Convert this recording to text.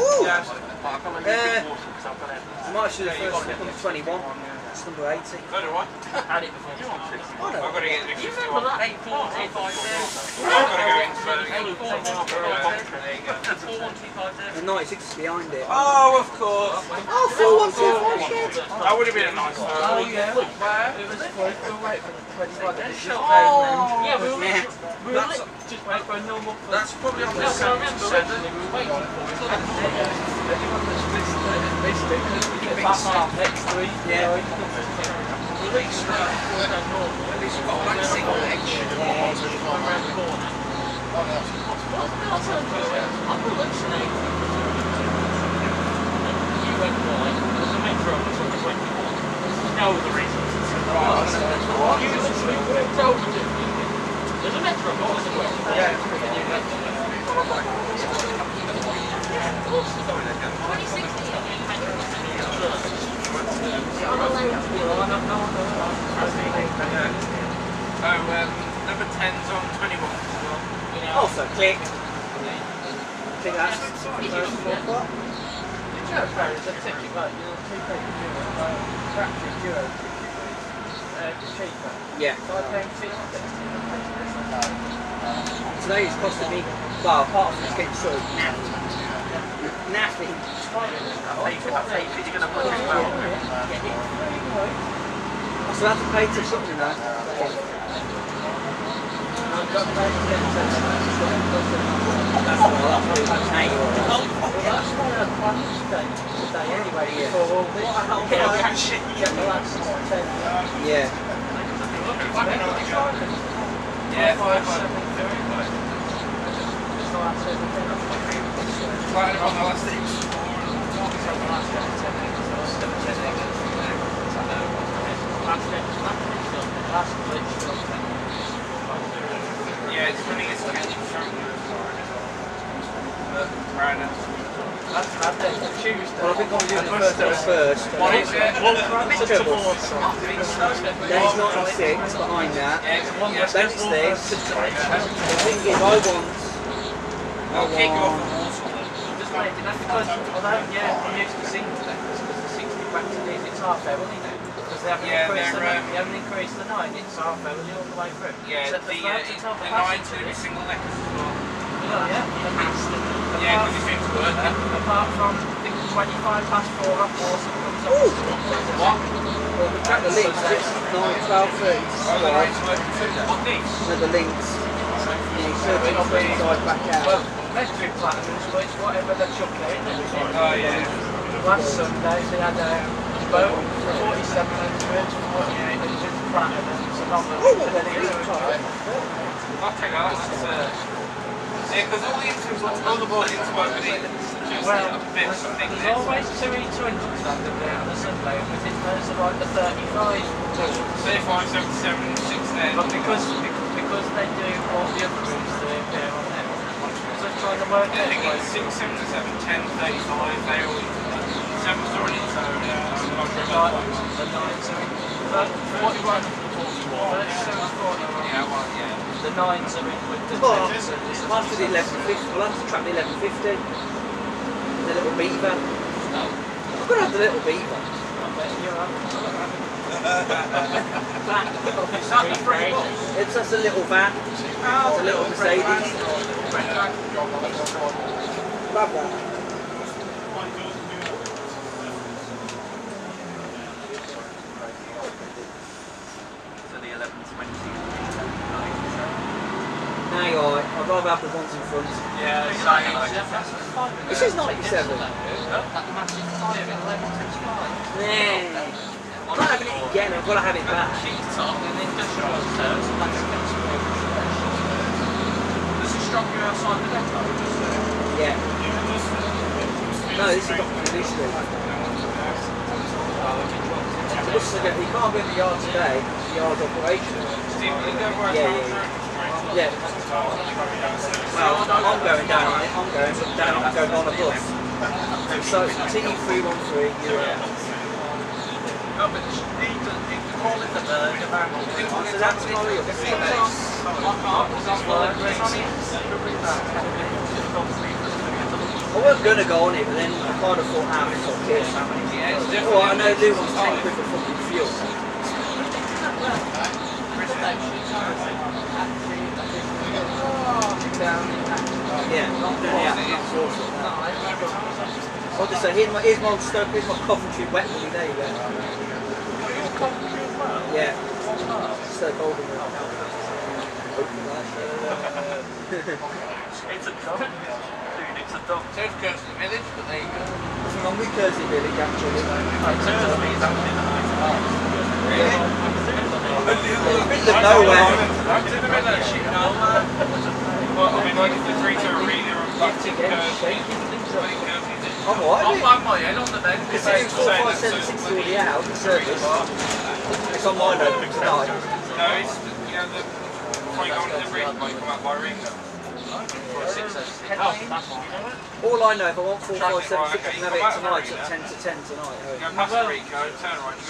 Ooh! Yeah, so I've got Uh, the water because I've got to. I might should have first number 21. It's number 80. So do I. Had it before. 51. that? 8 4 8 5 I've got to go into There you go. 4 1 2 5 there. The 96 is behind it. Oh, of course. Oh, 4 1 2 shit. That would have been a nice one. Oh, yeah. Where? It was we were waiting for the 21. Then Oh. Yeah, just normal. That's probably on the No, I same remember set. originally we were waiting for it. Anyone that's missed it, missed it, because we get next week. Yeah. At least got one single edge. Around the corner. What? No, I turned to it. I hallucinated. You went. There's a metro on the top of 21. No other reason. There's a metro on the top of 21. Yeah. And you went Of course there's a metro. Oh, um, number 10's on 21. Also, click. I think that's the first four o'clock. Did you know Barry, the ticket, like, you know, two paper duo, like, tractor duo, uh, cheaper. Yeah. Today it's costing me, well, apart from it's getting so naffy. Naffy. You're going to put it well. I have to pay to something though. Ten. Right on the last. So the last seven, ten minutes, or seven, ten minutes. Last next, last next, last glitch, last ten. Yeah, it's running its Right now. That's, that's it, Tuesday. Well, I think doing the first one first. What is it? It's 96 behind that. Then this. The thing is, I want. I I'll want. the that's because, although, yeah, I'm used to because the 60 back to it's half hourly now. Because they haven't Yeah, increased the, um, they haven't increased the 9, it's half hourly all the way through. Yeah, So the, uh, the nine's two. going to be single as well. Yeah, yeah. Apart- Yeah, because it's been to work. Apart from the 25 past 4 and 4, so comes up Ooh. to What? Well, the the links, it's 9, 12, 30. Oh, the nine's working too. What? No, the links. 13, 25 back out. meant to be platinums, but it's whatever they chuck in. Oh, yeah. Last Sunday they had a boat, 47 hundred, 48 hundred platinums, and on the and then it was I'll take that. That's, uh, yeah, because all the interviews, all the interviewed with it. Just Well, a bit something There's there. always two E200s standing there on the Sunday, but it's like the 35 35, 77, 610. But because, because they do all the other that are there on them, so they're trying to work I out think it's 6, 77, 10, 35, they all Seven's already so uh, like yeah. the nines are in, but 41, 41, 37, 41. Yeah, well, yeah. The nines are in with the Oh, tens and the I'll have to do 1150. I'll have to track the 1150. The little beaver. I've got to have the little beaver. It's just a little van. It's a little Mercedes. Love that. So the 11, 20, Now you're. I'd rather have the ones in front. Yeah, it's like, This is 97. That massive fire in 11 I'm not having it again. I've got to have it back. Sheets on an industrial service, and that's against the There's a stronger outside the depot. Yeah. No, this is Dr. Lucy. So this is a, you can't go in the yard today. The yard operation. Steve, will you go right Yeah, yeah? Yeah. Well, I'm going down on it. I'm going down. I'm going on a bus. So it's T313 Euro. No, but he doesn't, he can call it the van. So that's how you're I wasn't gonna go on it, but then I ah, it's okay. Yeah, it's different. Well, I know Lou wants 10 quid for fucking fuel. Yeah, yeah, that's awesome. I'll just say, here's my, here's my, Stoke, here's my Coventry wet one, there you go. Yeah. Stoke Oldham. It's a dog. Dude, it's a dog. Says Cursey Village, but there you go. Nothing wrong with Kersey Village, actually. Tursley's actually nice. Yeah. Middle of nowhere. I'm in the middle of shit. Well, I mean, like if the three to arena and back to Cursey. I'm alright, I'll my on the bed. Considering 4576 is already out in service. It's on my note tonight. No, it's, you know, the, before you go onto the bridge, might come out by Ringo. For a six six. That's what you know. All I know, if I want 4576, I can have it tonight at 10 to 10 tonight. You go past the Rico, turn right,